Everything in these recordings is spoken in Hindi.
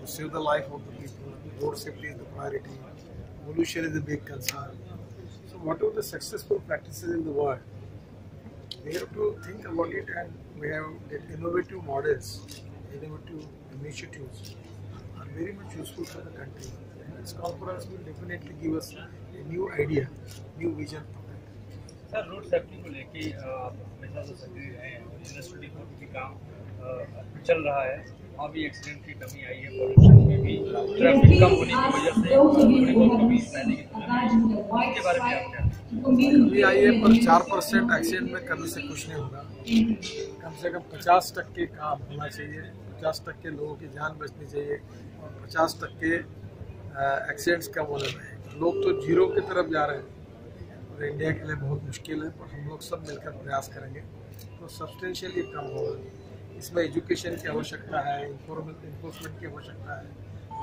to save the life of the people, road safety is the priority. Pollution is a big concern. So whatever the successful practices in the world, we have to think about it and we have innovative models, innovative initiatives are very much useful for the country. And this conference will definitely give us a new idea, new vision sir road safety को लेके आप हमेशा से सक्रिय रहे हैं इंडस्ट्री डिपो भी काम चल रहा है वहाँ भी एक्सीडेंट की कमी आई है पॉल्यूशन में भी ट्रैफ़िक कम होने की वजह की क्या कमी आई पर चार परसेंट एक्सीडेंट में कमी से कुछ नहीं होगा। कम से कम पचास टक्के काम होना चाहिए, पचास टक्के लोगों की जान बचनी चाहिए और पचास टक्के एक्सीडेंट्स कम होने में लोग तो ज़ीरो की तरफ़ जा रहे हैं और इंडिया के लिए बहुत मुश्किल है, पर हम लोग सब मिलकर प्रयास करेंगे। तो सब्सटेंशियली कम होगा। इसमें एजुकेशन की आवश्यकता है इन्फोर्समेंट की आवश्यकता है।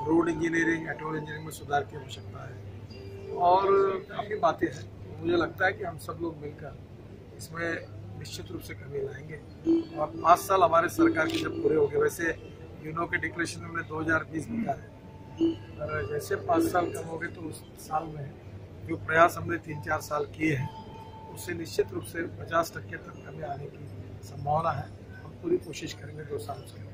रोड इंजीनियरिंग एटोल इंजीनियरिंग में सुधार की आवश्यकता है। और काफ़ी बातें हैं। मुझे लगता है कि हम सब लोग मिलकर इसमें निश्चित रूप से कमी लाएँगे। और पाँच साल हमारे सरकार के जब पूरे हो गए, वैसे यूनो के डिक्लेरेशन में हमने 2020 लिखा है। और जैसे पाँच साल कम हो गए तो उस साल में जो प्रयास हमने तीन चार साल किए हैं, उससे निश्चित रूप से पचास टक्के तक कमी आने की संभावना है। पूरी कोशिश करेंगे दो साल से।